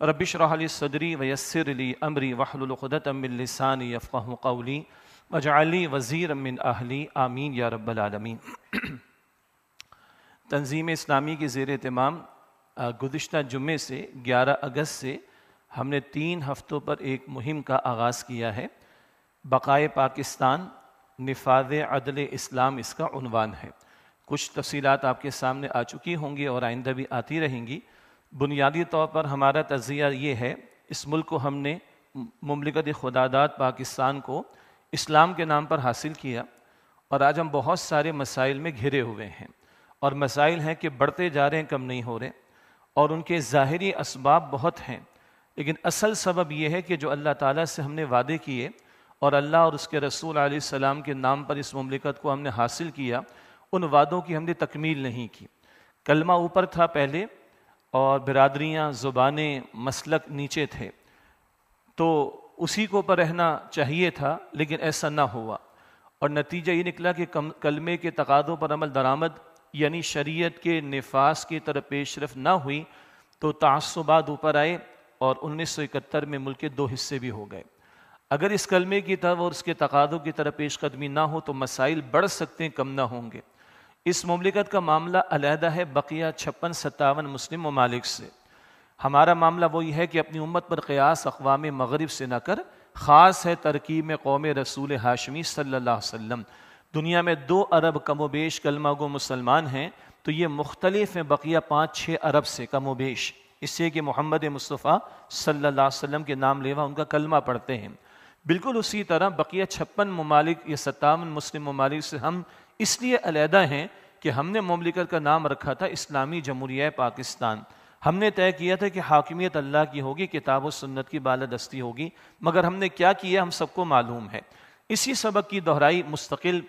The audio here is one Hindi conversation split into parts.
मुहम्मद व बारिक वसल्लिम रबिश रहली सदरी वयसरली अमरी वहलुलखदतमिलसानी यफ़क़ कौली वजाली वज़ीर मिन अहली। आमीन या रब्बलमीन तंजीम इस्लामी के ज़ेर तमाम गुज्त जुम्मे से 11 अगस्त से हमने तीन हफ्तों पर एक मुहिम का आगाज़ किया है। बक़ाए पाकिस्तान नफाद अदल इस्लाम इसका उनवान है। कुछ तफसीलात आपके सामने आ चुकी होंगी और आइंदा भी आती रहेंगी। बुनियादी तौर पर हमारा तजिया ये है, इस मुल्क को हमने ममलिकत खुदादात पाकिस्तान को इस्लाम के नाम पर हासिल किया और आज हम बहुत सारे मसाइल में घिरे हुए हैं और मसाइल हैं कि बढ़ते जा रहे हैं, कम नहीं हो रहे और उनके ज़ाहरी इसबाब बहुत हैं। लेकिन असल सबब यह है कि जो अल्लाह ताला से हमने वादे किए और अल्लाह और उसके रसूल सलाम के नाम पर इस ममलिकत को हमने हासिल किया, उन वादों की हमने तकमील नहीं की। कलमा ऊपर था पहले और बिरादरियाँ, ज़ुबानें मसलक नीचे थे। तो उसी को पर रहना चाहिए था, लेकिन ऐसा ना हुआ। और नतीजा ये निकला कि कम, कलमे के तकादों पर अमल दरामद, यानी शरीयत के नफास की तरफ़ पेशरफ ना हुई तो तसुबाद ऊपर आए और उन्नीस सौ इकहत्तर में मुल्क के दो हिस्से भी हो गए। अगर इस कलमे की तरफ़ और उसके तकादों की तरफ़ पेशकदमी ना हो तो मसाइल बढ़ सकते हैं, कम ना होंगे। इस ममलिकत का मामला अलहदा है, बकिया छप्पन, सत्तावन मुस्लिम ममालिक से। हमारा मामला वही है कि अपनी उम्मत पर क़यास अकवाम मगरब से न कर, ख़ास है तरकीब कौम रसूल हाशमी सल्ला वसम दुनिया में दो अरब कमोबेश कलमा गो मुसलमान हैं तो ये मुख्तलिफ़ हैं बकिया पाँच छः अरब से कमोबेश। इससे कि मोहम्मद मुस्तफ़ा सल्ला वसम के नाम लेवा उनका कलमा पढ़ते हैं। बिल्कुल उसी तरह बकिया छप्पन ममालिक सत्तावन मुस्लिम ममालिक से हम इसलिए अलहदा हैं कि हमने ममलिकत का नाम रखा था इस्लामी जमहूरिया पाकिस्तान। हमने तय किया था कि हाकिमियत अल्लाह की होगी, किताब और सुन्नत की बालादस्ती होगी, मगर हमने क्या किया हम सबको मालूम है। इसी सबक की दोहराई मुस्तकिल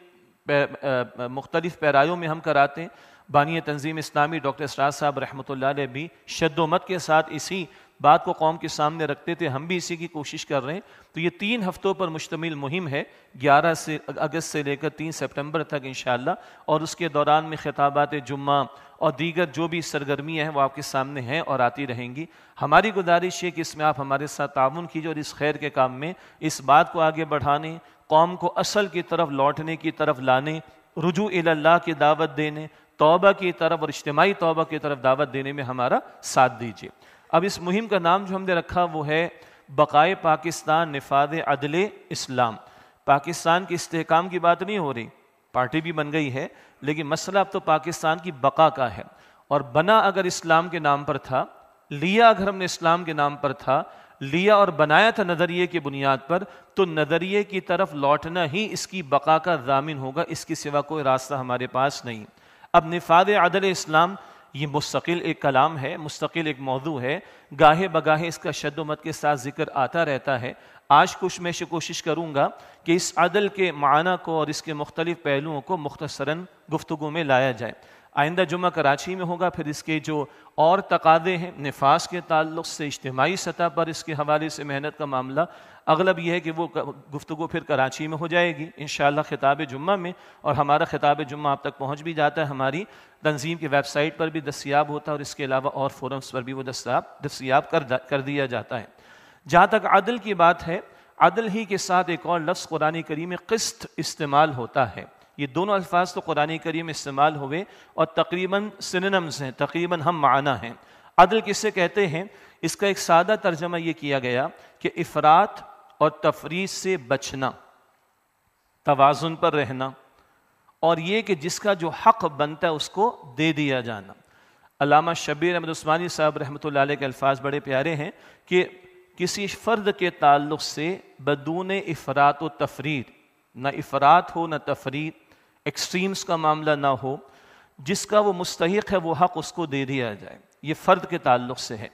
मुख्तलिफ़ पैरायों में हम कराते हैं। बानी तंजीम इस्लामी डॉक्टर इसराज साहब रहमत भी शद्दोमत के साथ इसी बात को कौम के सामने रखते थे, हम भी इसी की कोशिश कर रहे हैं। तो ये तीन हफ्तों पर मुश्तमिल मुहिम है, ग्यारह से, अगस्त से लेकर तीन सितंबर तक इन और उसके दौरान में खिताबात जुम्मा और दीगर जो भी सरगर्मियाँ हैं, वो आपके सामने हैं और आती रहेंगी। हमारी गुजारिश है कि इसमें आप हमारे साथ ताउन कीजिए और इस खैर के काम में इस बात को आगे बढ़ाने, कौम को असल की तरफ़ लौटने की तरफ़ लाने, रुजू अल्लाह की दावत देने, तोबा की तरफ़ और इज्तमाही तोबा की तरफ़ दावत देने में हमारा साथ दीजिए। अब इस मुहिम का नाम जो हमने रखा वो है बकाए पाकिस्तान निफाद अदल इस्लाम। पाकिस्तान के इसकाम की बात नहीं हो रही, पार्टी भी बन गई है, लेकिन मसला अब तो पाकिस्तान की बका का है। और बना अगर इस्लाम के नाम पर था, लिया अगर हमने इस्लाम के नाम पर था, लिया और बनाया था नज़रिए की बुनियाद पर तो नज़रिए की तरफ़ लौटना ही इसकी बका का जामिन होगा, इसके सिवा कोई रास्ता हमारे पास नहीं। अब निफाद अदल इस्लाम ये मुस्तकिल एक कलाम है, मुस्तकिल एक मौजू है। गाहे बगाहे इसका शद्दमत के साथ ज़िक्र आता रहता है। आज कुछ मैं कोशिश करूँगा कि इस अदल के माना को और इसके मुख्तलिफ़ पहलुओं को मुख्तसरा गुफ्तु में लाया जाए। आइंदा जुम्मा कराची में होगा, फिर इसके जो और तकादे हैं, नफास के ताल्लुक से इज्तमाही सतह पर इसके हवाले से मेहनत का मामला, अगलब यह है कि वो गुफ्तु फिर कराची में हो जाएगी इन खिताब जुम्मा में, और हमारा खिताब जुम्मा आप तक पहुँच भी जाता है, हमारी तंजीम की वेबसाइट पर भी दस्तियाब होता है, और इसके अलावा और फोरम्स पर भी वो दस्तियाब दस्तियाब कर कर दिया जाता है। जहाँ तक अदल की बात है, अदल ही के साथ एक और लफ्ज़ कुरानी करीम में किस्त इस्तेमाल होता है। ये दोनों अल्फाज तो कुरानी करीम इस्तेमाल हुए और तकरीबन सिनम्स हैं, तकरीबन हम माना हैं। अदल किससे कहते हैं? इसका एक सादा तर्जमा ये किया गया कि इफ़रात और तफरी से बचना तोज़ुन पर रहना और ये कि जिसका जो हक बनता है उसको दे दिया जाना। अलामा शबीर अहमद उस्मानी साहब रहमत के अल्फाज बड़े प्यारे हैं कि किसी फ़र्द के ताल्लुक से बदून इफ़रात व तफरीद न इफ़रात हो, न तफरीद एक्सट्रीम्स का मामला ना हो, जिसका वो मुस्तक है, वो हक उसको दे दिया जाए। ये फ़र्द के ताल्लुक से है।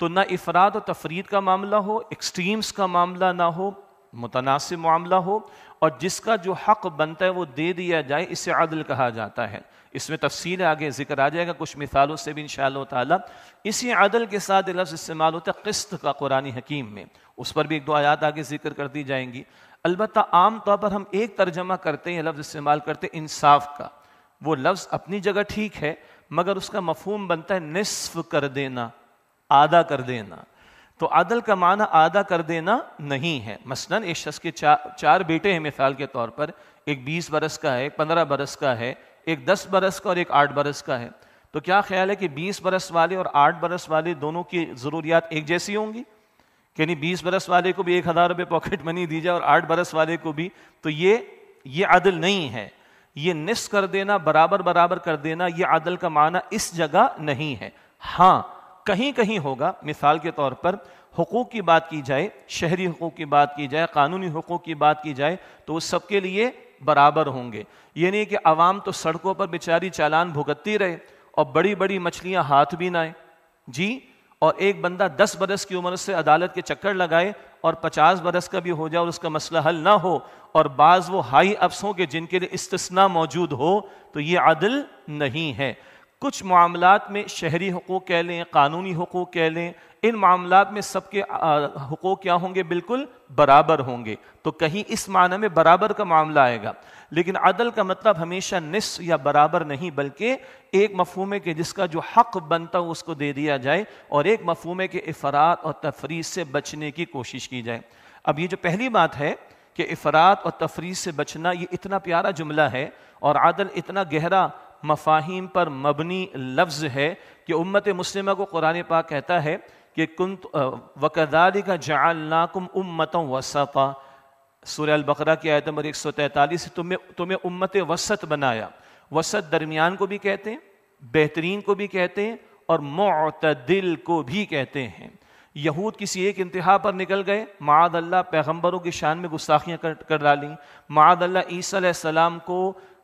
तो ना इफराद और तफरीद का मामला हो एक्सट्रीम्स का मामला ना हो, मुतनासिब मामला हो, और जिसका जो हक बनता है, वो दे दिया जाए, इसे अदल कहा जाता है। इसमें तफसील आगे ज़िक्र आ जाएगा, कुछ मिसालों से भी इन ताला। इसी अदल के साथ लफ्ज़ इस्तेमाल होता है, किस्त का कुरानी हकीम में। उस पर भी एक दो आयात आगे ज़िक्र कर दी जाएँगी। अलबत् आम तौर पर हम एक तर्जमा करते हैं लफ्ज़ इस्तेमाल करते हैं, इंसाफ का। वो लफ्ज़ अपनी जगह ठीक है, मगर उसका मफहम बनता है निसफ कर देना आधा कर देना। तो अदल का माना आधा कर देना नहीं है। मसलन एक शख्स के चार चार बेटे हैं मिसाल के तौर पर। एक बीस बरस का है एक पंद्रह बरस का है, एक दस बरस का और एक आठ बरस का है। तो क्या ख्याल है कि बीस बरस वाले और आठ बरस वाले दोनों की ज़रूरियात एक जैसी होंगी? नहीं बीस बरस वाले को भी एक हज़ार रुपये पॉकेट मनी दी जाए और आठ बरस वाले को भी तो ये ये अदल नहीं है। ये निस कर देना, बराबर बराबर कर देना, ये अदल का माना इस जगह नहीं है। हाँ कहीं कहीं होगा, मिसाल के तौर पर हकूक़ की बात की जाए, शहरी हकूक़ की बात की जाए, कानूनी हकूक़ की बात की जाए तो उस सबके लिए बराबर होंगे। ये नहीं कि आवाम तो सड़कों पर बेचारी चालान भुगतती रहे और बड़ी बड़ी मछलियाँ हाथ भी ना आए। जी और एक बंदा दस बरस की उम्र से अदालत के चक्कर लगाए और पचास बरस का भी हो जाए और उसका मसला हल ना हो और बाज़ वो हाई अफसों के जिनके लिए इस्तना मौजूद हो तो ये अदल नहीं है। कुछ मामला में शहरी हकूक़ कह लें, कानूनी हकूक़ कह लें, इन मामला में सबके हकूक़ क्या होंगे? बिल्कुल बराबर होंगे। तो कहीं इस माना में बराबर का मामला आएगा। लेकिन अदल का मतलब हमेशा निस या बराबर नहीं, बल्कि एक मफहूम के जिसका जो हक बनता हो उसको दे दिया जाए और एक मफहूम के अफरात और तफरी से बचने की कोशिश की जाए। अब ये जो पहली बात है कि अफरात और तफरी से बचना, ये इतना प्यारा जुमला है और आदल इतना गहरा मफाहिम पर मबनी लफ्ज़ है कि उम्मत मुस्लिमा को कुरान पाक कहता है कि कुन वकदारी का जालनाकुम उम्मत वसता। सूर्य बकरा की आयत नंबर एक सौ तैंतालीस तुम्हें तुम्हें उम्मत वसत बनाया। वसत दरमियान को भी कहते हैं बेहतरीन को भी कहते हैं और मतदिल को भी कहते हैं। यहूद किसी एक इंतहा पर निकल गए माद अल्लाह पैगम्बरों की शान में गुस्ताखियाँ कर, कर डाली। माद अल्लाह ईसा को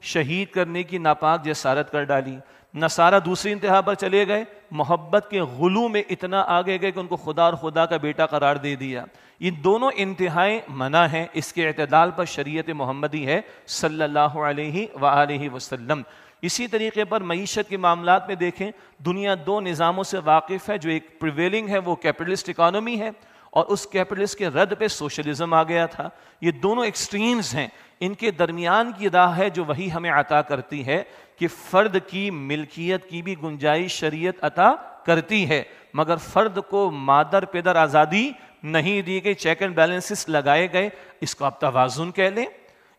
शहीद करने की नापाक जसारत कर डाली। नसारा दूसरी इंतहा पर चले गए मोहब्बत के गुलू में इतना आगे गए कि उनको खुदा और खुदा का बेटा करार दे दिया। ये दोनों इंतहाएँ मना हैं, इसके अतदाल पर शरीयत मोहम्मदी है, सल्लल्लाहु अलैहि वसल्लम। इसी तरीके पर मीशत के मामला में देखें, दुनिया दो निज़ामों से वाकिफ़ है, जो एक प्रिवेलिंग है, वो कैपिटलिस्ट इकानमी है, और उस कैपिटलिस्ट के रद्द पे सोशलिज्म आ गया था। ये दोनों एक्सट्रीम्स हैं। इनके दरमियान की राह है, जो वही हमें अता करती है, कि फ़र्द की, मिल्कियत की भी गुंजाइश शरीयत अता करती है। मगर फ़र्द को मादर पेदर आज़ादी नहीं दी गई चेक एंड बैलेंसेस लगाए गए, इसको आप तोज़ुन कह लें,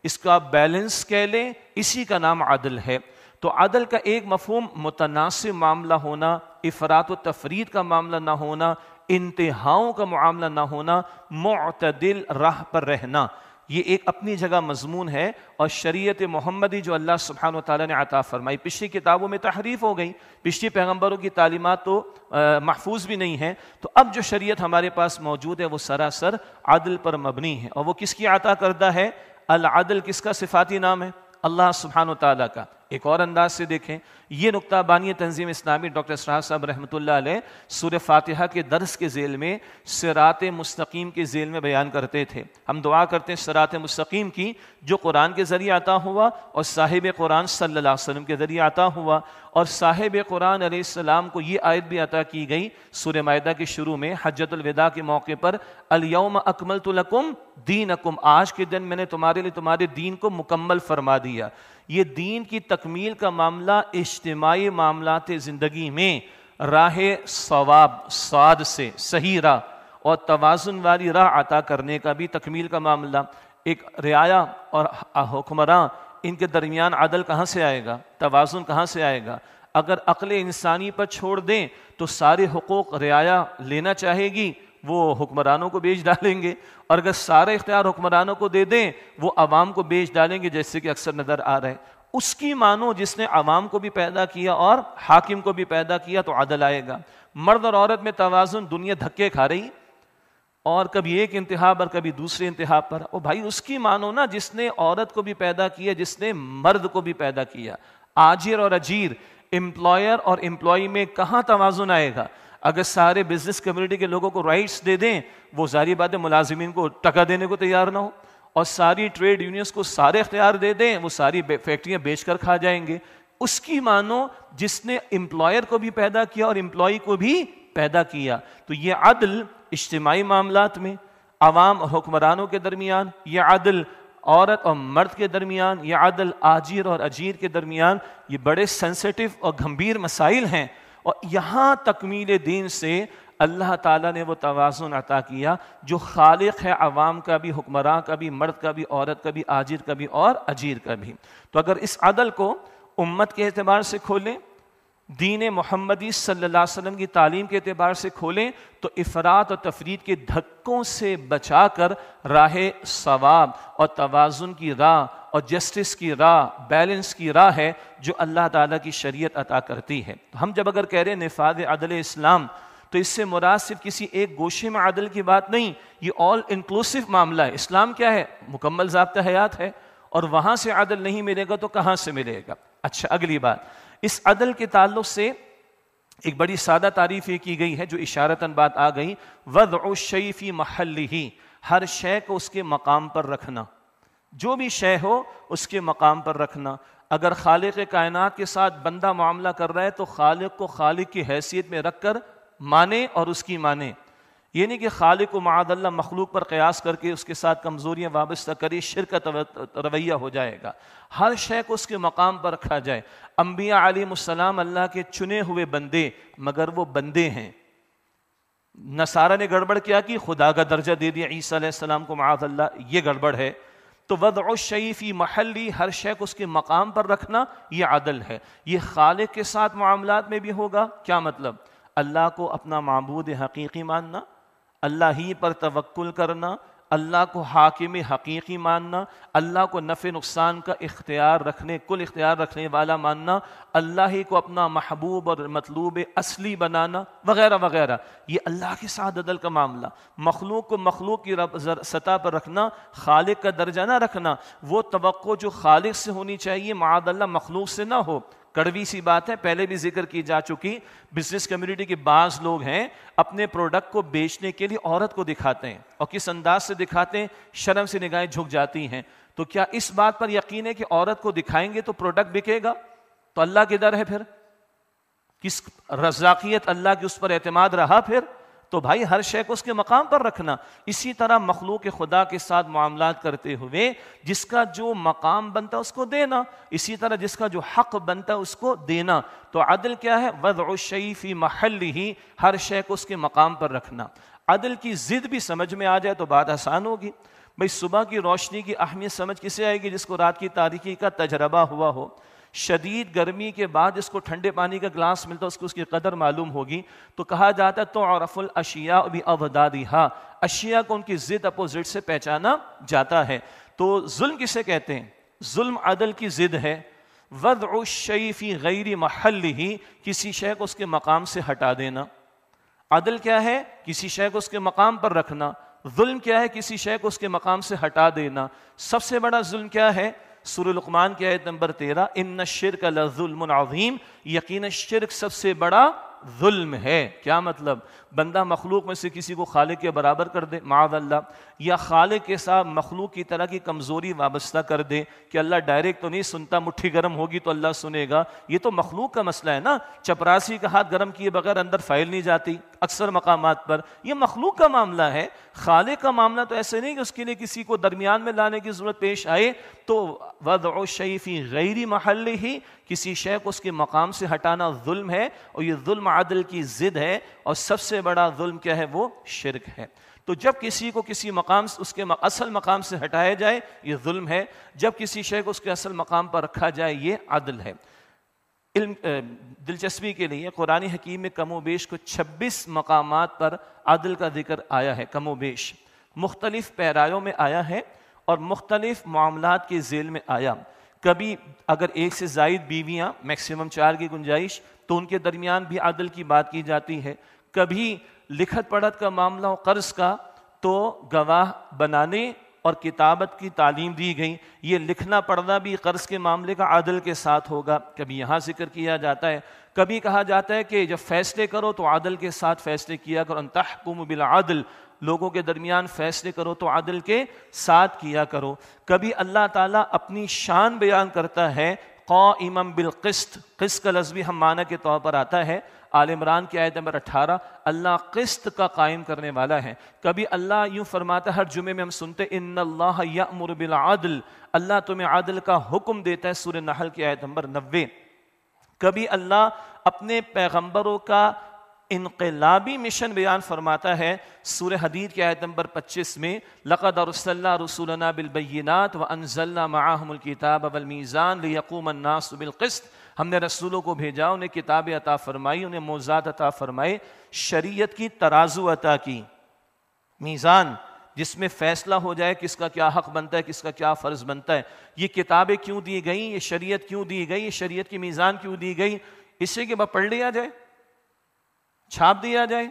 इसको आप बैलेंस कह लें, इसी का नाम आदल है। तो अदल का एक मफहम मुतनासिब मामला होना, इफ़रात तफरीद का मामला ना होना, इंतहाओं का मामला ना होना मतदिल राह पर रहना। ये एक अपनी जगह मजमून है और शरीयत मोहम्मदी जो अल्लाह सुबहान तला ने आता फरमाई। पिछली किताबों में तहरीफ हो गई, पिछली पैगम्बरों की तालीमत तो महफूज भी नहीं है। तो अब जो शरीयत हमारे पास मौजूद है, वो सरासर आदल पर मबनी है। और वो किसकी आता करता है? अल आदल किसका सिफाती नाम है? अल्लाह सुबहान तला का। एक और अंदाज से देखें ये नुकता बानी तंजीम इस्लामी डॉक्टर सराह साहब रहमत सुर फातिहा के दर्स के जेल में सरात मुस्तकीम के जेल में बयान करते थे। हम दुआ करते हैं सरात मुस्तकीम की, जो कुरान के ज़रिए आता हुआ और साहिब कुरान अलैहि के ज़रिए आता हुआ। और साहिब कुरान सलाम को ये आयत भी अता की गई सुर मायदा के शुरू में हजतुलविदा के मौके पर, अलयम अकमल तुलकुम दीन अकुम आज के दिन मैंने तुम्हारे लिए तुम्हारे दीन को मुकम्मल फरमा दिया। ये दीन की तकमील का मामला इज्तमाही मामला ज़िंदगी में राह सवाब स्वाद से, सही राह और तोज़ुन वाली राह अता करने का भी तकमील का मामला। एक रियाया और हुक्मरान, इनके दरमियान अदल कहाँ से आएगा? तोज़ुन कहाँ से आएगा? अगर अकल इंसानी पर छोड़ दें तो सारे हकूक़ रियाया लेना चाहेगी, वो हुक्मरानों को बेच डालेंगे। और अगर सारे इख्तियार हुक्मरानों को दे दें, वो आवाम को बेच डालेंगे, जैसे कि अक्सर नज़र आ रहे हैं। उसकी मानो जिसने आवाम को भी पैदा किया और हाकिम को भी पैदा किया तो अदल आएगा। मर्द और औरत में तोज़ुन दुनिया धक्के खा रही और कभी एक इंतहा पर, कभी दूसरे इंतहा पर। ओ भाई, उसकी मानो ना जिसने औरत को भी पैदा किया, जिसने मर्द को भी पैदा किया। आजिर और अजीर एम्प्लॉयर और एम्प्लॉय में कहाँ तोज़ुन आएगा? अगर सारे बिज़नेस कम्युनिटी के लोगों को राइट्स दे दें, वो सारी बातें मुलाजमीन को टका देने को तैयार ना हो। और सारी ट्रेड यूनियंस को सारे अख्तियार दे दें, वो सारी फैक्ट्रियाँ बेच कर खा जाएँगे। उसकी मानो जिसने एम्प्लॉयर को भी पैदा किया और एम्प्लॉय को भी पैदा किया तो ये अदल इज्तमाही मामला में, आवाम और हुक्मरानों के दरमियान यह अदल औरत और मर्द के दरमियान यह अदल आजिर और अजीर के दरमियान, ये बड़े सेंसिटिव और गंभीर मसाइल हैं। और यहाँ तकमील दीन से अल्लाह ताला ने वो तोज़ुन अता किया, जो खालिक है आवाम का भी, हुक्मरान का भी, मर्द का भी, औरत का भी, आजिर का भी और अजीर का भी। तो अगर इस अदल को उम्मत के अतबार से खोलें, दीन मोहम्मदी अलैहि वसल्लम की तालीम के अतबार से खोलें तो इफ़रात और तफरीद के धक्कों से बचा कर राह सवाब और तोज़ुन की राह और जस्टिस की राह, बैलेंस की राह है जो अल्लाह ताला की शरीयत अता करती है। तो हम जब अगर कह रहे हैं नफाद अदल इस्लाम तो इससे मुराद सिर्फ़ किसी एक गोशे में आदल की बात नहीं, ये ऑल इंक्लूसिव मामला है। इस्लाम क्या है? मुकम्मल जबता हयात है, और वहाँ से अदल नहीं मिलेगा तो कहाँ से मिलेगा? अच्छा अगली बात। इस अदल के ताल्लुक से एक बड़ी सादा तारीफ़ ये की गई है, जो इशारतन बात आ गई वद शईफ़ी महल ही हर शय को उसके मकाम पर रखना। जो भी शय हो, उसके मकाम पर रखना। अगर खालिक कायनात के साथ बंदा मामला कर रहा है तो खालिक को खालिक की हैसियत में रख कर माने और उसकी माने। ये नहीं कि खालिक को मादल्ला मखलूक पर कयास करके उसके साथ कमज़ोरियाँ वाबस्ता करी शिरकत रवैया हो जाएगा। हर शय को उसके मकाम पर रखा जाए। अम्बिया आलीम अल्लाह के चुने हुए बंदे, मगर वो बंदे हैं। नसारा ने गड़बड़ किया कि खुदा का दर्जा दे दिया, ईसा को मादल्ला ये गड़बड़ है। तो वद शईफ़ी महली हर शय को उसके मकाम पर रखना, ये आदल है। ये खालिक के साथ मामला में भी होगा, क्या मतलब? अल्लाह को अपना मबूद हकीकी मानना, अल्लाह ही पर तवक्ल करना, अल्लाह को हाकिम हकीकी मानना, अल्लाह को नफ़े नुकसान का इख्तियार रखने, कुल इख्तियार रखने वाला मानना, अल्लाह ही को अपना महबूब और मतलूब असली बनाना, वगैरह वगैरह। ये अल्लाह के साथ अदल का मामला। मखलूक को मखलूक की सतह पर रखना, खालिक का दर्जा ना रखना, वो तो जो खालिक से होनी चाहिए मादल्ला मखलूक से ना हो। कड़वी सी बात है, पहले भी ज़िक्र की जा चुकी बिज़नेस कम्युनिटी के बाज लोग हैं, अपने प्रोडक्ट को बेचने के लिए औरत को दिखाते हैं और किस अंदाज से दिखाते हैं, शर्म से निगाहें झुक जाती हैं। तो क्या इस बात पर यकीन है कि औरत को दिखाएँगे तो प्रोडक्ट बिकेगा? तो अल्लाह के दर है फिर। किस रजाकियत अल्लाह की उस पर एतमाद रहा फिर? तो भाई हर शय को उसके मकाम पर रखना। इसी तरह मखलूक खुदा के साथ मामला करते हुए जिसका जो मकाम बनता उसको देना, इसी तरह जिसका जो हक बनता उसको देना। तो अदल क्या है? वद शईफ़ी महल ही हर शय को उसके मकाम पर रखना। अदल की ज़िद भी समझ में आ जाए तो बात आसान होगी। भाई सुबह की रोशनी की अहमियत समझ किसे आएगी जिसको रात की तारीखी का तजर्बा हुआ हो? शदीद गर्मी के बाद जिसको ठंडे पानी का ग्लास मिलता है, उसको उसकी कदर मालूम होगी। तो कहा जाता है तो औरफुल अशिया भी अवदादी हा अशिया को उनकी जिद अपोजिट से पहचाना जाता है। तो जुल्म किसे कहते हैं? जुल्म अदल की जिद है। वद शईफ़ी गैरी महल ही किसी शय को उसके मकाम से हटा देना। अदल क्या है? किसी शय को उसके मकाम पर रखना। जुल्म क्या है? किसी शय को उसके मकाम से हटा देना। सबसे बड़ा जुल्म क्या है? सुरलुकमान की आयत नंबर तेरह इन शिरक लजुल्मज़ीम यकीन शिरक सबसे बड़ा जुल्म है। क्या मतलब? बंदा मखलूक में से किसी को खालिक के बराबर कर दे माद अल्लाह या खालिक के साथ मखलूक की तरह की कमज़ोरी वाबस्ता कर दे कि अल्लाह डायरेक्ट तो नहीं सुनता, मुट्ठी गर्म होगी तो अल्लाह सुनेगा। ये तो मखलूक का मसला है ना। चपरासी का हाथ गर्म किए बगैर अंदर फ़ाइल नहीं जाती, अक्सर मकाम पर। यह मखलूक का मामला है। खालिक का मामला तो ऐसे नहीं कि उसके लिए किसी को दरमियान में लाने की ज़रूरत पेश आए तो वद शईफ़ी गैरी महल ही, किसी शय को उसके मकाम से हटाना जुल्म है, और ये जुल्म आदल की ज़िद है, और सबसे बड़ा जुल्म क्या है, वो शिरक है। तो जब किसी को किसी मकाम उसके असल मकाम से हटाया जाए, ये जुल्म है, जब किसी शय को उसके असल मकाम पर रखा जाए, ये अदल है। दिलचस्पी के लिए कुरान हकीम में कमो बेश को 26 मकाम पर आदल का ज़िक्र आया है कमो बेश मुख्तलिफ़ पैरायों में आया है और मुख्तलिफ़ मामला के जेल में आया। कभी अगर एक से जायद बीवियाँ, मैक्सिमम चार की गुंजाइश तो उनके दरमियान भी आदल की बात की जाती है। कभी लिखत पढ़त का मामला हो, कर्ज का तो गवाह बनाने और किताबत की तालीम दी गई। ये लिखना, पढ़ना भी कर्ज के मामले का आदल के साथ होगा। कभी यहाँ ज़िक्र किया जाता है, कभी कहा जाता है कि जब फैसले करो तो आदल के साथ फैसले किया करो। तहकुम बिल आदल, लोगों के दरमियान फैसले करो तो आदल के साथ किया करो। कभी अल्लाह ताला अपनी शान बयान करता है कौ इमम बिल किस्त किस्त का लफ्ज़ भी हम माना के तौर पर आता है। आल इमरान की आयत नंबर अट्ठारह अल्लाह किस्त का कायम करने वाला है। कभी अल्लाह यूँ फरमाता हर जुमे में हम सुनते इन अल्लाह आदल। अल्लाह तुम्हें आदल का हुक्म देता है सूर्य नहल की आयत नंबर नब्बे। कभी अल्लाह अपने पैगम्बरों का इनकलाबी मिशन बयान फरमाता है सूर हदीद की आयत नंबर 25 में, लक़द रसल्ला रसूलना बिलबैनात व अनजल्ला माहमुलकिताब वलमीज़ान लियकूमन्नास बिलक़िस्त हमने रसूलों को भेजा, उन्हें किताबें अता फरमाई, उन्हें मोजात अता फरमाए शरीयत की तराजू अता की। मीज़ान, जिसमें फैसला हो जाए किसका क्या हक बनता है, किसका क्या फ़र्ज़ बनता है। ये किताबें क्यों दी गई, ये शरीयत क्यों दी गई, ये शरीयत की मीज़ान क्यों दी गई? इससे कि बाद पढ़ लिया जाए? छाप दिया जाए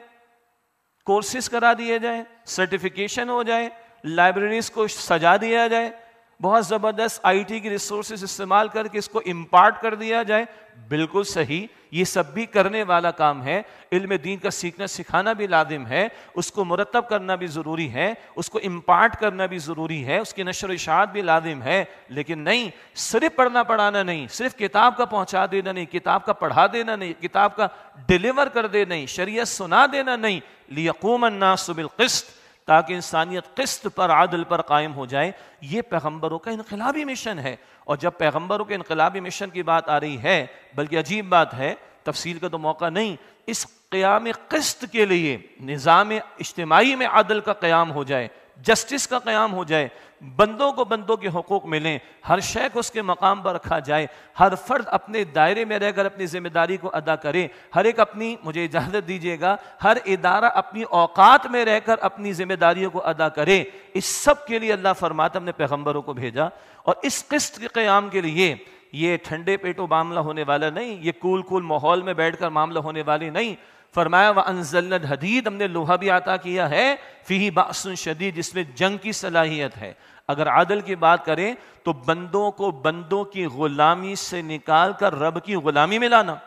कोर्सेज करा दिए जाए सर्टिफिकेशन हो जाए लाइब्रेरीज को सजा दिया जाए बहुत ज़बरदस्त आईटी की रिसोर्सेज इस्तेमाल करके इसको इम्पार्ट कर दिया जाए। बिल्कुल सही, ये सब भी करने वाला काम है। इल्म दीन का सीखना सिखाना भी लादिम है, उसको मुरतब करना भी ज़रूरी है, उसको इम्पार्ट करना भी ज़रूरी है, उसकी नशर इशात भी लादिम है। लेकिन नहीं, सिर्फ़ पढ़ना पढ़ाना नहीं, सिर्फ़ किताब का पहुँचा देना नहीं, किताब का पढ़ा देना नहीं, किताब का डिलीवर कर देना नहीं शरीय सुना देना नहीं। लियकूम सुबिल किस्त। ताकि इंसानियत किस्त पर, आदल पर कायम हो जाए, ये पैगम्बरों का इनकलाबी मिशन है। और जब पैगम्बरों के इनकलाबी मिशन की बात आ रही है, बल्कि अजीब बात है, तफसील का तो मौका नहीं, इस क़्याम किस्त के लिए निज़ाम इज्तमाही में आदल का क़्याम हो जाए जस्टिस का क़याम हो जाए, बंदों को बंदों के हकूक़ मिलें, हर शय को उसके मकाम पर रखा जाए, हर फर्द अपने दायरे में रहकर अपनी ज़िम्मेदारी को अदा करे, हर एक अपनी, मुझे इजाज़त दीजिएगा, हर इदारा अपनी औकात में रहकर अपनी जिम्मेदारियों को अदा करे। इस सब के लिए अल्लाह फरमाता हमने पैगम्बरों को भेजा और इस किस्त के क़याम के लिए ये ठंडे पेटों मामला होने वाला नहीं, ये कूल कूल माहौल में बैठकर मामला होने वाली नहीं फरमाया व अनजल हदीद, हमने लोहा भी आता किया है, फ़ी बासन शदीद, जिसमें जंग की सलाहियत है। अगर आदल की बात करें तो बंदों को बंदों की गुलामी से निकाल कर रब की गुलामी में लाना।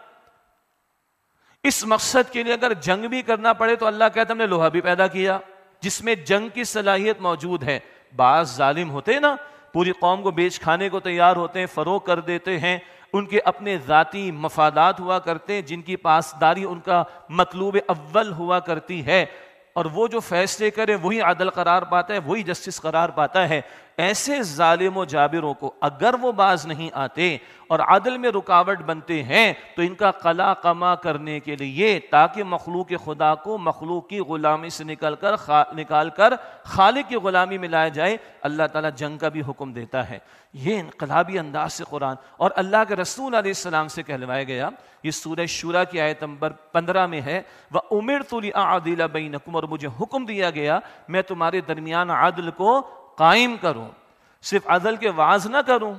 इस मकसद के लिए अगर जंग भी करना पड़े तो अल्लाह कहता हमने लोहा भी पैदा किया, जिसमें जंग की सलाहियत मौजूद है। बाज जालिम होते ना, पूरी कौम को बेच खाने को तैयार होते हैं, फ़रोग कर देते हैं उनके अपने ज़ाती मफादात हुआ करते हैं, जिनकी पासदारी उनका मतलूब अव्वल हुआ करती है। और वो जो फैसले करे, वही अदल करार पाता है, वही जस्टिस करार पाता है। ऐसे ालिम जाबिरों को अगर वो बाज नहीं आते और आदल में रुकावट बनते हैं तो इनका कला कमा करने के लिए ताकि मखलूक खुदा को मखलूक की ग़ुलामी से निकल कर खा निकाल कर खालिक की ग़ुलामी में लाया जाए, अल्लाह ताला जंग का भी हुक्म देता है। ये इनकलाबी अंदाज से कुरान और अल्लाह के रसूल आसमाम से कहलवाया गया, ये सूरह शुरा की आयत नंबर पंद्रह में है, वह उमिर तुली आदिला नकुम और मुझे हुक्म दिया गया, मैं तुम्हारे दरमियान आदल को कायम करूँ, सिर्फ़ अदल के वाज ना करूँ,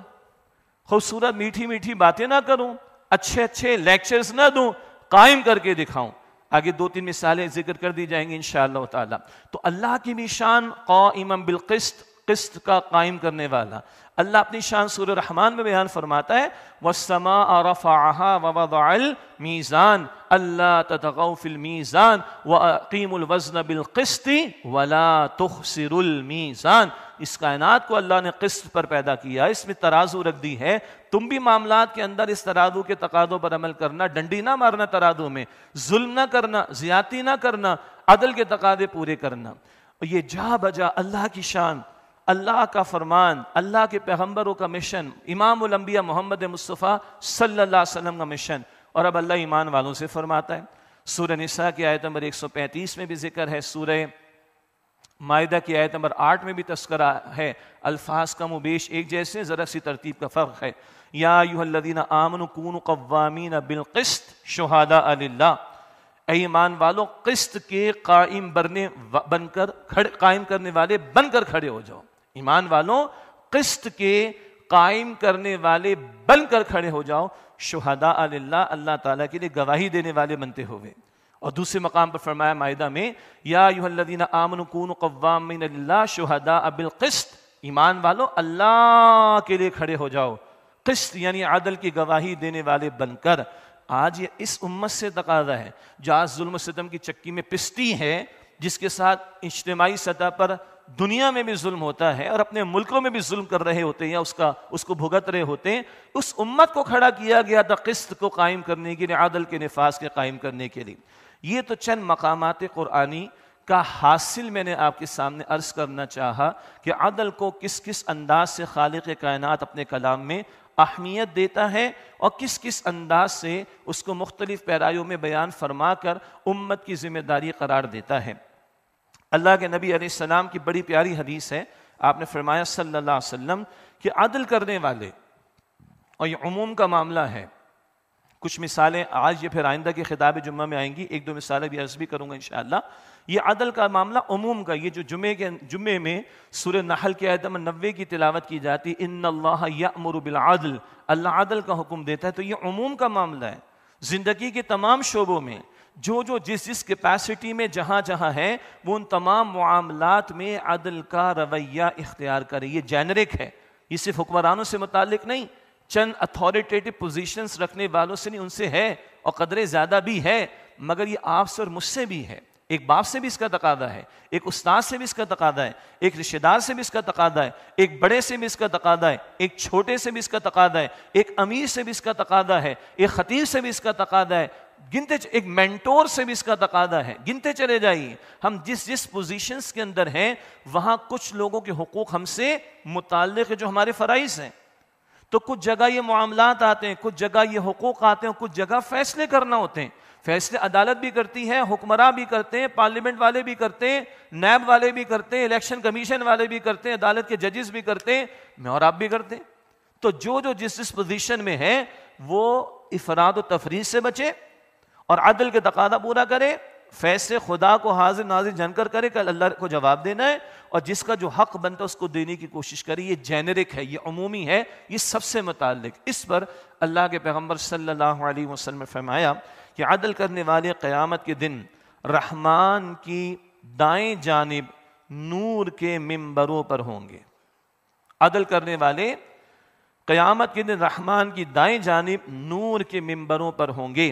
खूबसूरत मीठी मीठी बातें ना करूँ, अच्छे अच्छे लेक्चर्स ना दूँ, कायम करके दिखाऊँ। आगे दो तीन मिसालें ज़िक्र कर दी जाएँगी इन ताला। तो अल्लाह की निशान कौ इम बिलकिस्त किस्त का कायम करने वाला। अल्लाह अपनी शान सूर रहमान में बयान फरमाता है वसमा रफ़ा वल मीज़ान अल्लाह तगफ़िल मीज़ान वकीमुल वज़न बिलक़िस्ती वला तुखसिरुल मीज़ान। इस कायनात को अल्लाह ने किस्त पर पैदा किया, इसमें तराजू रख दी है। तुम भी मामला के अंदर इस तराजू के तकादों पर अमल करना, डंडी ना मारना तराजू में, जुल्म ना करना ज़्यादा ना करना, अदल के तकादे पूरे करना। ये जा बजा अल्लाह की शान। अल्लाह का फरमान, अल्लाह के पैगम्बरों का मिशन इमामबिया मोहम्मद मुस्तफ़ा अलैहि वसल्लम का मिशन। और अब अल्लाह ईमान वालों से फरमाता है सूर्य निसा की आयत नंबर 135 में भी ज़िक्र है सूर्य मायदा की आयत नंबर आठ में भी तस्करा है। अल्फाज का मुबेश एक जैसे, ज़रा सी तरतीब का फ़र्क है। या यूहल्लदीन आमन कून कवामीन बिलकिस्त शहादा अल्लाह ईमान वालों, किस्त के कायम बनने बनकर खड़े कायम करने वाले बनकर खड़े हो जाओ। ईमान वालों, किस्त के कायम करने वाले बनकर खड़े हो जाओ। शहादा अल्लाह अल्लाह ताला के लिए गवाही देने वाले बनते हुए और दूसरे मकाम पर फरमाया मायदा में, या युहल्लदीन आमन कून कवामिन शुहदा अबिल किस्त। ईमान वालो, अल्लाह के लिए खड़े हो जाओ। किस्त यानी आदल की गवाही देने वाले बनकर। आज ये इस उम्मत से तकाजा है। जो आज जुल्म सितम की चक्की में पिसती है, जिसके साथ इज्तमाही सतह पर दुनिया में भी जुल्म होता है और अपने मुल्कों में भी जुल्म कर रहे होते हैं या उसका, उसको भुगत रहे होते हैं, उस उम्मत को खड़ा किया गया था किस्त को कायम करने के लिए, आदल के नफाज के कायम करने के लिए। ये तो चंद मकामात क़ुरानी का हासिल मैंने आपके सामने अर्ज़ करना चाहा कि अदल को किस किस अंदाज से खालिक कायनात अपने कलाम में अहमियत देता है और किस किस अंदाज से उसको मुख्तलिफ़ पैराइयों में बयान फरमा कर उम्मत की ज़िम्मेदारी करार देता है। अल्लाह के नबी सलाम की बड़ी प्यारी हदीस है। आपने फरमाया सल्लल्लाहु अलैहि वसल्लम कि अदल करने वाले, और ये उमूम का मामला है। कुछ मिसालें आज ये फिर आइंदा के खिताब जुम्मा में आएँगी। एक दो मिसालें भी अर्ज़ भी करूँगा इन ये अदल का मामला उमूम का, ये जो जुमे के जुमे में सुर नहल के आयतम नब्बे की तिलावत की जाती इन बिलआदल। अल्लाह आदल का हुक्म देता है। तो ये उमूम का मामला है। ज़िंदगी के तमाम शोबों में जो जो जिस जिस कैपेसिटी में जहाँ जहाँ है, वो उन तमाम मामलात में अदल का रवैया इख्तियार करे। ये जेनरिक है। ये सिर्फ़ हुक्मरानों से मुतल नहीं, चंद अथॉरिटेटिव पोजिशन रखने वालों से नहीं, उनसे है और कदरे ज़्यादा भी है, मगर ये आपसे और मुझसे भी है। एक बाप से भी इसका तकादा है, एक उस्ताद से भी इसका तकादा है, एक रिश्तेदार से भी इसका तकादा है, एक बड़े से भी इसका तकादा है, एक छोटे से भी इसका तकादा है, एक अमीर से भी इसका तकादा है, एक खतीब से भी इसका तकादा है गिनते एक मेंटोर से भी इसका तकादा है। गिनते चले जाइए। हम जिस जिस पोजीशंस के अंदर हैं, वहाँ कुछ लोगों के हकूक हमसे मुतल जो हमारे फ़राइज हैं। तो कुछ जगह ये मामलात आते हैं, कुछ जगह ये हकूक आते हैं, कुछ जगह फैसले करना होते हैं। फैसले अदालत भी करती है हुक्मरान भी करते हैं, पार्लियामेंट वाले भी करते हैं, नैब वाले भी करते हैं, इलेक्शन कमीशन वाले भी करते हैं, अदालत के जजेस भी करते हैं और आप भी करते हैं। तो जो जो जिस जिस पोजीशन में है, वो इफराद तफरी से बचे। और अदल के तकादा पूरा करे, फैसले खुदा को हाजिर नाजिर जानकर करे कल अल्लाह को जवाब देना है, और जिसका जो हक बनता है उसको देने की कोशिश करे। ये जेनरिक है, ये अमूमी है, ये सबसे मुतल इस पर अल्लाह के पैगंबर सल्लल्लाहु अलैहि वसल्लम फरमाया कि अदल करने वाले क़यामत के दिन रहमान की दाएँ जानब नूर के मिंबरों पर होंगे। अदल करने वाले क़यामत के दिन रहमान की दाएँ जानब नूर के मिंबरों पर होंगे।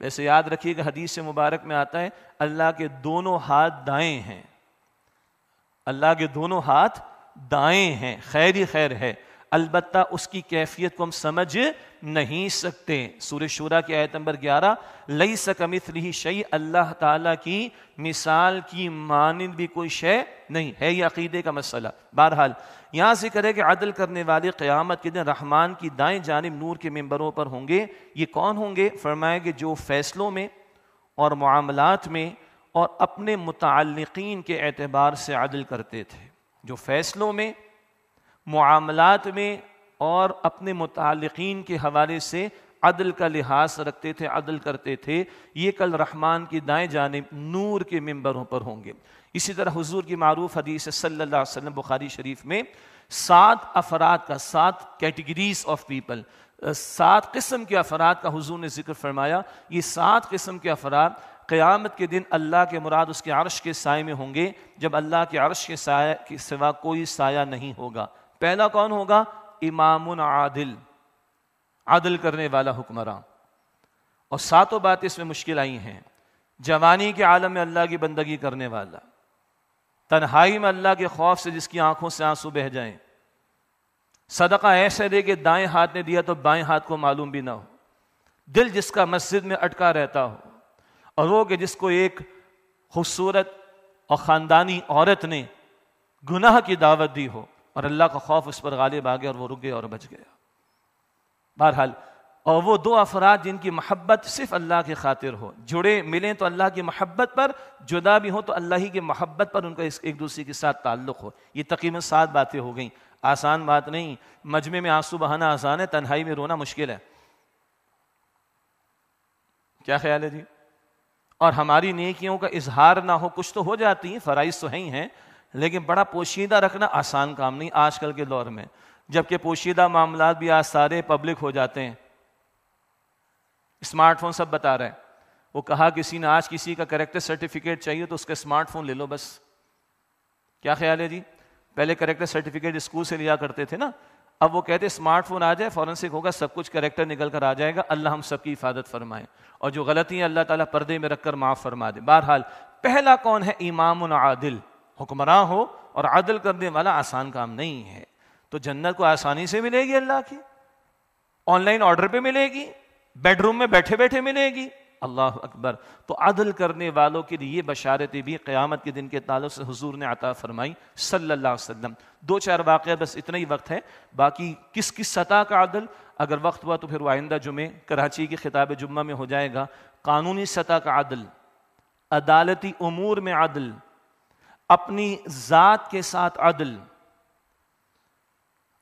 वैसे याद रखिएगा, हदीस से मुबारक में आता है, अल्लाह के दोनों हाथ दाएँ हैं। अल्लाह के दोनों हाथ दाएँ हैं, खैर ही खैर है। अलबत्ता उसकी कैफियत को हम समझ नहीं सकते। सूर्य शुरा की आयत नंबर ग्यारह, लई सकमित रही शई, अल्लाह ताला की मिसाल की मानद भी कोई शय नहीं। है ये अकीदे का मसला। बहरहाल, यहाँ से करे कि अदल करने वाले क़यामत के दिन रहमान की दाएँ जानब नूर के मेम्बरों पर होंगे। ये कौन होंगे? फरमाए कि जो फैसलों में और मामलात में और अपने मुतल के एतबार से अदल करते थे। जो फैसलों में मामलात में और अपने मुतलकिन के हवाले से अदल का लिहाज रखते थे, अदल करते थे। ये कल रहमान की दाएँ जानब नूर के मेम्बरों पर होंगे। इसी तरह हुजूर की मरूफ हदीस अलैहि वसल्लम बुखारी शरीफ में सात अफराद का, सात कैटेगरीज ऑफ़ पीपल सात किस्म के अफराद का हुजूर ने ज़िक्र फरमाया। ये सात किस्म के अफराद क़यामत के दिन अल्लाह के मुराद उसके अर्श के साय में होंगे। जब अल्लाह के अर्श के साय के सिवा कोई साया नहीं होगा। पहला कौन होगा? इमाम आदिल। आदिल करने वाला हुक्मरान। और सातों बातें इसमें मुश्किल आई हैं। जवानी के आलम में अल्लाह की बंदगी करने वाला। तन्हाई में अल्लाह के खौफ से जिसकी आँखों से आँसू बह जाएँ। सदका ऐसे दे के दाएँ हाथ ने दिया तो बाएँ हाथ को मालूम भी ना हो। दिल जिसका मस्जिद में अटका रहता हो। और वो कि जिसको एक खूबसूरत और ख़ानदानी औरत ने गुनाह की दावत दी हो। और अल्लाह का खौफ उस पर गालिब आ गया और वो रुक गया और बच गया। बहरहाल, और वो दो अफराद जिनकी मोहब्बत सिर्फ़ अल्लाह की खातिर हो, जुड़े, मिलें तो अल्लाह की मोहब्बत पर, जुदा भी हो तो अल्लाह ही की मोहब्बत पर उनका एक दूसरे के साथ ताल्लुक़ हो। ये तकरीबन सात बातें हो गई। आसान बात नहीं, मजमे में आँसू बहाना आसान है, तन्हाई में रोना मुश्किल है। क्या ख्याल है जी? और हमारी नेकियों का इजहार ना हो, कुछ तो हो जाती हैं, फ़राइज तो है ही हैं लेकिन बड़ा पोशीदा रखना आसान काम नहीं आजकल के दौर में। जबकि पोशीदा मामला भी आज सारे पब्लिक हो जाते हैं। स्मार्टफ़ोन सब बता रहे हैं। वो कहा किसी ने, आज किसी का करेक्टर सर्टिफिकेट चाहिए तो उसका स्मार्टफ़ोन ले लो बस। क्या ख्याल है जी? पहले करेक्टर सर्टिफिकेट स्कूल से लिया करते थे ना। अब वो कहते स्मार्टफ़ोन आ जाए, फॉरेंसिक होगा, सब कुछ करेक्टर निकल कर आ जाएगा। अल्लाह हम सबकी हिफाजत फरमाए। और जो गलतियाँ अल्लाह ताला पर्दे में रखकर माफ़ फरमा दे। बहरहाल, पहला कौन है? इमाम आदिल। हुक्मरान हो और आदल करने वाला आसान काम नहीं है। तो जन्नत को आसानी से मिलेगी अल्लाह की। ऑनलाइन ऑर्डर पे मिलेगी, बेडरूम में बैठे बैठे मिलेगी। अल्लाह अकबर। तो अदल करने वालों के लिए बशारतें भी क़्यामत के दिन के ताल्लुक से हुजूर ने अता फरमाई, सल्लल्लाहु अलैहि वसल्लम। दो चार वाक़ बस इतना ही वक्त है, बाकी किस किस सतह का अदल अगर वक्त हुआ तो फिर आइंदा जुमे, कराची के खिताब जुम्मा में हो जाएगा। कानूनी सतह का अदल अदालती उमूर में अदल अपनी ज़ात के साथ अदल,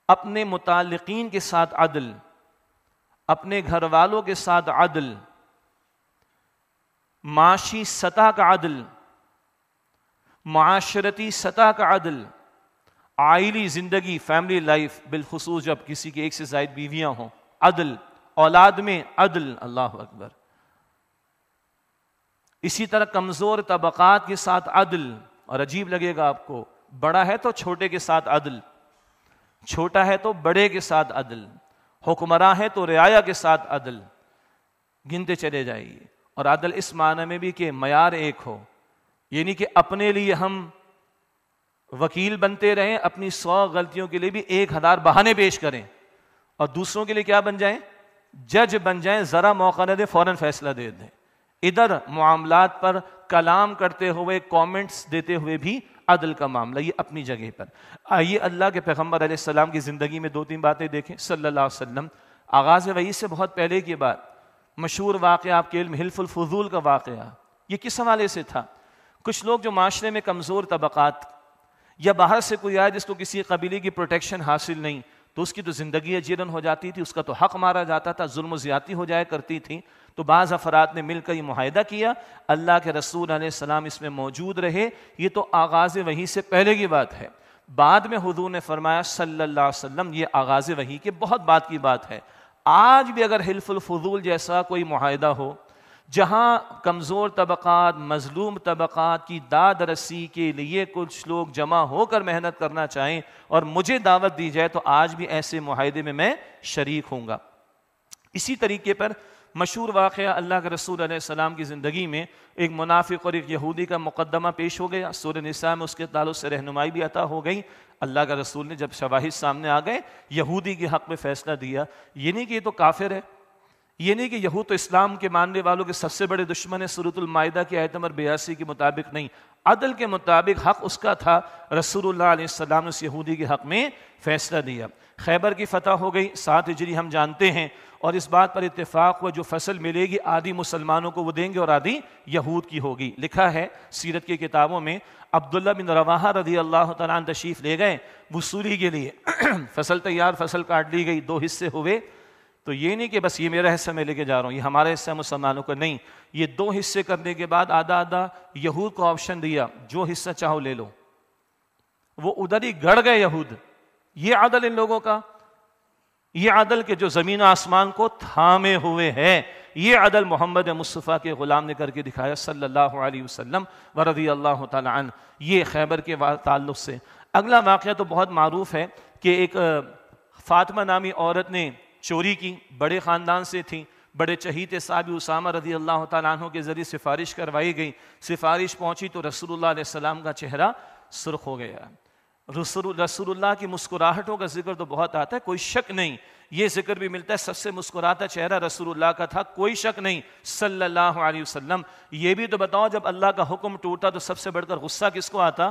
अपने मुतालिकीन के साथ अदल, अपने घर वालों के साथ अदल, माशी सतह का अदल, माशरती सतह का अदल आइली ज़िंदगी, फैमिली लाइफ, बिलखसूस जब किसी की एक से जायद बीवियाँ हों, अदल, औलाद में अदल, अल्लाह अकबर। इसी तरह कमज़ोर तबकात के साथ अदल और अजीब लगेगा आपको, बड़ा है तो छोटे के साथ अदल, छोटा है तो बड़े के साथ अदल हुक्मरा है तो रियाया के साथ अदल, गिनते चले जाइए। और अदल इस माने में भी कि मैार एक हो, यानी कि अपने लिए हम वकील बनते रहें, अपनी सौ गलतियों के लिए भी एक हज़ार बहाने पेश करें। और दूसरों के लिए क्या बन जाएँ? जज बन जाएँ, जरा मौका न दे, फ़ौरन फैसला दे दें। इधर मामलात पर कलाम करते हुए कमेंट्स देते हुए भी अदल का मामला, ये अपनी जगह पर। आइए अल्लाह के पैगंबर सलाम की ज़िंदगी में दो तीन बातें देखें। अलैहि वसल्लम, आगाज़ वही से बहुत पहले की बात। मशहूर वाक़ आपके इल्म का वाक़ ये किस हवाले से था? कुछ लोग जो माशरे में कमज़ोर तबक़ात या बाहर से कोई आया जिसको किसी कबीले की प्रोटेक्शन हासिल नहीं तो उसकी तो ज़िंदगी अजीरन हो जाती थी, उसका तो हक मारा जाता था, जुल्म ज़्यादती हो जाया करती थी। तो बाज़ अफराद ने मिलकर ये माहिदा किया, अल्लाह के रसूल सलाम इसमें मौजूद रहे। ये तो आगाज़ वही से पहले की बात है। बाद में हजूर ने फरमाया अलैहि वसल्लम ये आगाज़ वही के बहुत बात की बात है। आज भी अगर हिल्फुल फजूल जैसा कोई माहिदा हो जहाँ कमज़ोर तबक़ात, मज़लूम तबक़ात की दाद रसी के लिए कुछ लोग जमा होकर मेहनत करना चाहें और मुझे दावत दी जाए तो आज भी ऐसे माहदे में मैं शरीक हूँगा। इसी तरीके पर मशहूर वाक़ अल्लाह के रसूल सलाम की ज़िंदगी में एक मुनाफिक और एक यहूदी का मुकदमा पेश हो गया। सूर निसा में उसके ताल्लुक से रहनुमाई भी अता हो गई। अल्लाह का रसूल ने जब शवाहिद सामने आ गए, यहूदी के हक़ में फ़ैसला दिया। ये नहीं कि ये तो काफिर है ये नहीं कि यहूद तो इस्लाम के मानने वालों के सबसे बड़े दुश्मन है सूरतुलमायदा की आयत नंबर बयासी के मुताबिक नहीं। अदल के मुताबिक हक उसका था, रसूलुल्लाह ने उस यहूदी के हक में फैसला दिया खैबर की फतह हो गई, सात हिजरी हम जानते हैं, और इस बात पर इतफाक़ हुआ, जो फ़सल मिलेगी आदि मुसलमानों को वो देंगे और आदि यहूद की होगी। लिखा है सीरत की किताबों में, अब्दुल्ला बिन रवाहा रदी अल्लाह तशीफ ले गए, वसूली के लिए। फ़सल तैयार, फ़सल काट ली गई, दो हिस्से हुए तो ये नहीं कि बस ये मेरा हिस्सा मैं लेके जा रहा हूँ, ये हमारा हिस्सा मुसलमानों का। नहीं, ये दो हिस्से करने के बाद आधा आधा यहूद को ऑप्शन दिया, जो हिस्सा चाहो ले लो। वो उधर ही गड़ गए यहूद। ये आदल इन लोगों का, ये आदल के जो ज़मीन आसमान को थामे हुए हैं, ये अदल मोहम्मद मुस्तफ़ा के ग़ुलाम ने करके दिखाया, सल्लल्लाहु अलैहि वसल्लम वरदी अल्लाह तन ये खैबर के ताल्लुक से। अगला वाक़ तो बहुत मरूफ है कि एक फ़ातिमा नामी औरत ने चोरी की, बड़े ख़ानदान से थी, बड़े चहीते साहब उसामा रदी अल्लाह तु के ज़रिए सिफारिश करवाई गई। सिफारिश पहुँची तो रसूलुल्लाह सलाम का चेहरा सुर्ख हो गया। रसूलुल्लाह की मुस्कुराहटों का ज़िक्र तो बहुत आता है, कोई शक नहीं। ये ज़िक्र भी मिलता है, सबसे मुस्कुराता चेहरा रसूलुल्लाह का था, कोई शक नहीं। सल्लल्लाहु अलैहि वसल्लम। ये भी तो बताओ, जब अल्लाह का हुक्म टूटा तो सबसे बढ़कर गुस्सा किसको आता?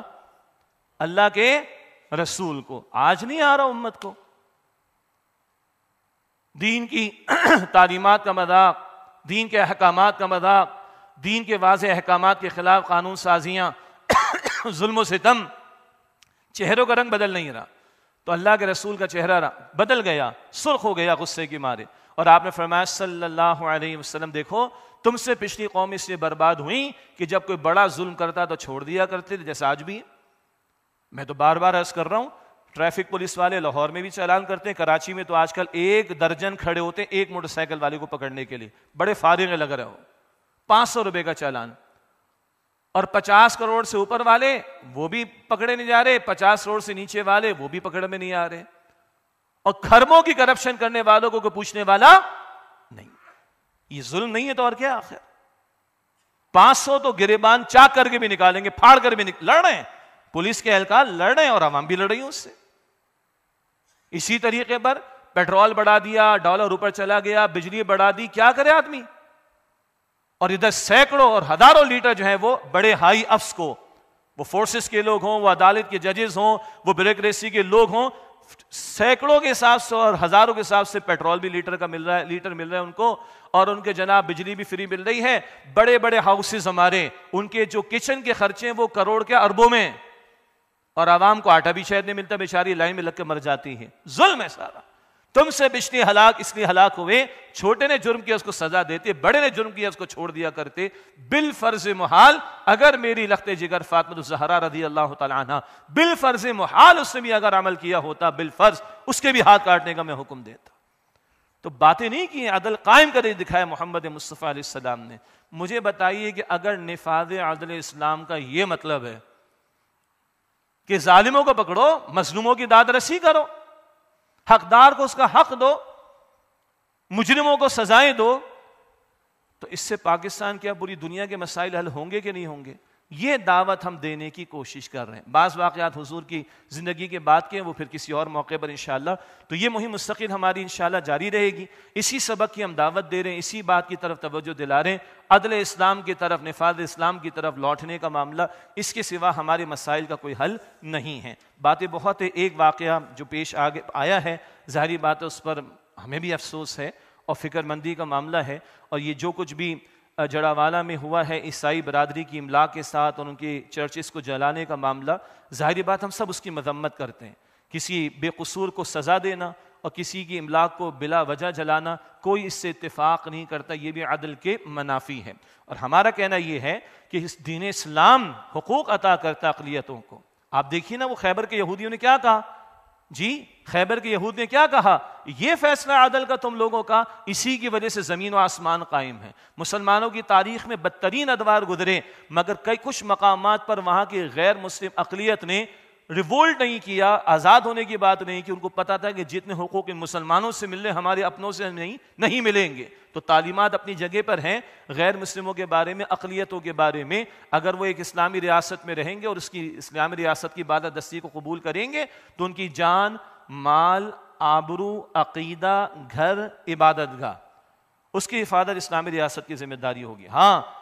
अल्लाह के रसूल को। आज नहीं आ रहा उम्मत को। दीन की तालीमत का मज़ाक, दीन के अहकाम का मज़ाक, दीन के वाज अहकाम के ख़िलाफ़ कानून साजियाँ, जुल्म सितम चेहरों का रंग बदल नहीं रहा। तो अल्लाह के रसूल का चेहरा रहा, बदल गया, सुर्ख हो गया गुस्से के मारे। और आपने फरमाया, सल्लल्लाहु अलैहि वसल्लम, देखो, तुमसे पिछली कौम इसलिए बर्बाद हुई कि जब कोई बड़ा जुल्म करता तो छोड़ दिया करते थे, जैसे आज भी मैं तो बार बार अर्ज़ कर रहा हूँ ट्रैफ़िक पुलिस वाले लाहौर में भी चालान करते हैं, कराची में तो आजकल एक दर्जन खड़े होते हैं एक मोटरसाइकिल वाले को पकड़ने के लिए। बड़े फारिग लग रहे हो। पाँच सौ रुपए का चालान। और 50 करोड़ से ऊपर वाले, वो भी पकड़े नहीं जा रहे। 50 करोड़ से नीचे वाले, वो भी पकड़ में नहीं आ रहे। और खरबों की करप्शन करने वालों को पूछने वाला नहीं। ये जुल्म नहीं है तो और क्या आखिर? 500 तो गिरेबान चाक करके भी निकालेंगे, फाड़ कर भी. लड़ रहे हैं। पुलिस के एहलकार लड़ रहे हैं और आवाम भी लड़ रही है उससे। इसी तरीके पर पेट्रोल बढ़ा दिया, डॉलर ऊपर चला गया, बिजली बढ़ा दी, क्या करे आदमी? और इधर सैकड़ों और हज़ारों लीटर जो है वो बड़े हाई अफ्स को, वो फोर्सेस के लोग हों, वो अदालत के जजेस हों, वो ब्यूरोक्रेसी के लोग हों, सैकड़ों के हिसाब से और हज़ारों के हिसाब से पेट्रोल भी लीटर का मिल रहा है, लीटर मिल रहा है उनको, और उनके जनाब बिजली भी फ्री मिल रही है। बड़े बड़े हाउसेज हमारे, उनके जो किचन के खर्चे हैं वो करोड़ के अरबों में। और आवाम को आटा भी शायद नहीं मिलता, बेचारी लाइन में लग के मर जाती है। जुल्म है सारा। तुमसे बिजली हलाक, इसलिए हलाक हुए। छोटे ने जुर्म किया, उसको सजा देते। बड़े ने जुर्म किया, उसको छोड़ दिया करते। बिल फ़र्ज़ मुहाल, अगर मेरी लखते जिगर फातमत जहरा रदी अल्लाह तला बिल फ़र्ज़ मुहाल उसने भी अगर अमल किया होता, बिल फ़र्ज़, उसके भी हाथ काटने का मैं हुक्म देता। तो बातें नहीं की अदल कायम कर, दिखाया मोहम्मद मुस्तफ़ा ने। मुझे बताइए कि अगर निफाज अदल इस्लाम का यह मतलब है कि जालिमों को पकड़ो, मजलूमों की दाद रसी करो। हकदार को उसका हक दो, मुजरिमों को सजाएँ दो तो इससे पाकिस्तान क्या पूरी दुनिया के मसाइल हल होंगे कि नहीं होंगे? ये दावत हम देने की कोशिश कर रहे हैं। बाज़ वाक़ात हुजूर की ज़िंदगी के बाद के वो फिर किसी और मौके पर इन तो ये मुहिम मुस्तकिल हमारी इन जारी रहेगी। इसी सबक की हम दावत दे रहे हैं, इसी बात की तरफ़ तवज्जो दिला रहे हैं। अदल इस्लाम की तरफ़ नफाज इस्लाम की तरफ़ लौटने का मामला, इसके सिवा हमारे मसाइल का कोई हल नहीं है। बातें बहुत है, एक वाक़ जो पेश आगे, आया है, ज़ाहरी बात है उस पर हमें भी अफसोस है और फ़िक्रमंदी का मामला है और ये जो कुछ भी जड़ावाला में हुआ है ईसाई बरदरी की इमला के साथ और उनके चर्चिस को जलाने का मामला, ज़ाहिर बात हम सब उसकी मजम्मत करते हैं। किसी बेकसूर को सज़ा देना और किसी की इमलाक को बिला वजह जलाना कोई इससे इतफ़ाक़ नहीं करता, ये भी अदल के मनाफी है। और हमारा कहना यह है कि इस दीन इस्लाम हकूक़ अता करता अकलीतों को। आप देखिए ना वो खैबर के यहूदियों ने क्या कहा? जी, खैबर के यहूद ने क्या कहा? यह फैसला आदल का तुम लोगों का, इसी की वजह से ज़मीन व आसमान कायम है। मुसलमानों की तारीख में बदतरीन अदवार गुजरे, मगर कई कुछ मकाम पर वहाँ की गैर मुस्लिम अकलीत ने रिवोल्ट नहीं किया, आज़ाद होने की बात नहीं कि उनको पता था कि जितने हकूक मुसलमानों से मिलने, हमारे अपनों से नहीं नहीं मिलेंगे। तो तालीमत अपनी जगह पर हैं, गैर मुस्लिमों के बारे में, अकलीतों के बारे में, अगर वो एक इस्लामी रियासत में रहेंगे और उसकी इस्लामी रियासत की दस्ती को कबूल करेंगे तो उनकी जान, माल, आबरू, अकीदा, घर, इबादत गाह, उसकी हिफाजत इस्लामी रियासत की ज़िम्मेदारी होगी। हाँ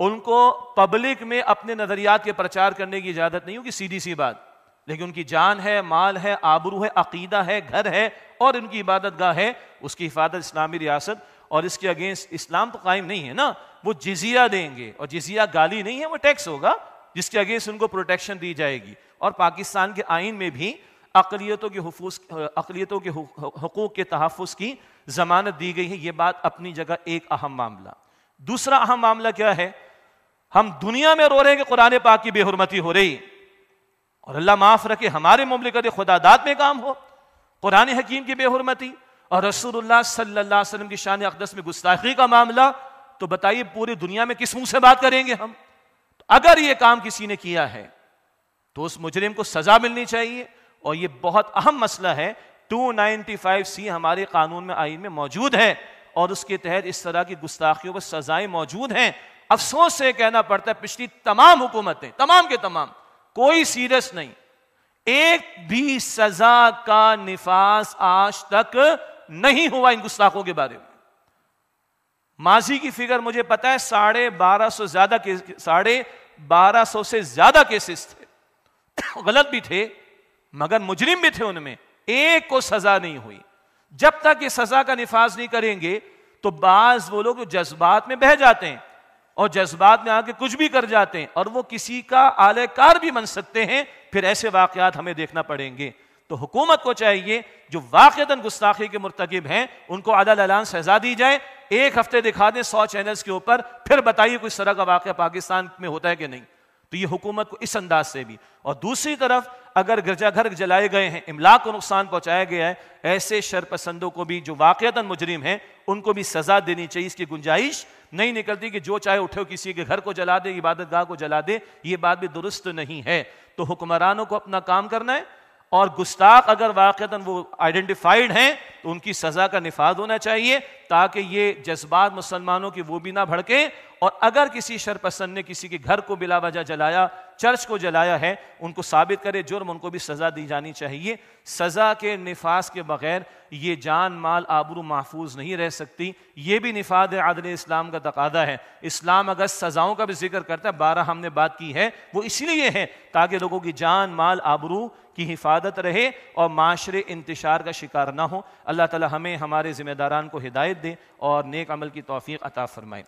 उनको पब्लिक में अपने नज़रियात के प्रचार करने की इजाज़त नहीं होगी, सीधी सी बात। लेकिन उनकी जान है, माल है, आबरू है, अकीदा है, घर है और उनकी इबादत गाह है, उसकी हिफाजत इस्लामी रियासत और इसके अगेंस्ट इस्लाम तो कायम नहीं है ना। वो जिजिया देंगे और जिजिया गाली नहीं है, वो टैक्स होगा, जिसके अगेंस्ट उनको प्रोटेक्शन दी जाएगी। और पाकिस्तान के आइन में भी अकलीतों के हफूस, अकलीतों के हकूक़ के तहफ़ की जमानत दी गई है। ये बात अपनी जगह एक अहम मामला। दूसरा अहम मामला क्या है? हम दुनिया में रो रहे हैं कि कुरान पाक की बेहरमती हो रही। और अल्लाह माफ़ रखे, हमारे ममलिकत खुदादात में काम हो। कुरान हकीम की बेहरमती और रसूलुल्लाह सल्लल्लाहु अलैहि वसल्लम की शान अकदस में गुस्ताखी का मामला तो बताइए पूरी दुनिया में किस मुँह से बात करेंगे हम? तो अगर ये काम किसी ने किया है तो उस मुजरिम को सजा मिलनी चाहिए। और ये बहुत अहम मसला है 295 सी हमारे कानून में, आइन में मौजूद है और उसके तहत इस तरह की गुस्ताखियों पर सजाएँ मौजूद हैं। अफसोस से कहना पड़ता है, पिछली तमाम हुकूमतें, तमाम के तमाम कोई सीरियस नहीं। एक भी सजा का निफास आज तक नहीं हुआ इन गुस्ताखों के बारे में। माजी की फिगर मुझे पता है, साढ़े बारह सौ ज़्यादा साढ़े बारह सौ से ज़्यादा केसेस थे। गलत भी थे, मगर मुजरिम भी थे उनमें। एक को सजा नहीं हुई। जब तक ये सजा का निफाज नहीं करेंगे तो बाज वो लोग जज्बात में बह जाते हैं और जज्बात में आके कुछ भी कर जाते हैं और वो किसी का आलेकार भी बन सकते हैं, फिर ऐसे वाकयात हमें देखना पड़ेंगे। तो हुकूमत को चाहिए, जो वाक़ता गुस्ताखी के मुरतकब हैं, उनको अदल ऐलान सजा दी जाए। एक हफ़्ते दिखा दें सौ चैनल्स के ऊपर, फिर बताइए कोई तरह का वाक़ पाकिस्तान में होता है कि नहीं। तो ये हुकूमत को इस अंदाज से भी। और दूसरी तरफ़, अगर गिरजाघर जलाए गए हैं इमलाक को नुकसान पहुँचाया गया है, ऐसे शरपसंदों को भी जो वाक़ता मुजरिम हैं, उनको भी सजा देनी चाहिए, इसकी गुंजाइश नहीं निकलती कि जो चाहे उठे किसी के घर को जला दे इबादत गाह को जला दे, ये बात भी दुरुस्त नहीं है। तो हुक्मरानों को अपना काम करना है और गुस्ताख अगर वाक़ता वो आइडेंटिफाइड हैं तो उनकी सज़ा का निफाज होना चाहिए ताकि ये जज्बात मुसलमानों की वो भी ना भड़के और अगर किसी शरपसंद ने किसी के घर को बिला वजह जलाया, चर्च को जलाया है, उनको साबित करे, जुर्म उनको भी सज़ा दी जानी चाहिए। सज़ा के निफाज के बगैर ये जान, माल, आबरू महफूज नहीं रह सकती। ये भी निफाद आदल इस्लाम का तकादा है। इस्लाम अगर सज़ाओं का भी ज़िक्र करता है, बारह हमने बात की है, वो इसलिए है ताकि लोगों की जान, माल, आबरू की हिफाजत रहे और माशरे इंतशार का शिकार ना हो। अल्लाह ताला हमें, हमारे ज़िम्मेदारान को हिदायत दे और नेक अमल की तोफ़ी अता फ़रमाए।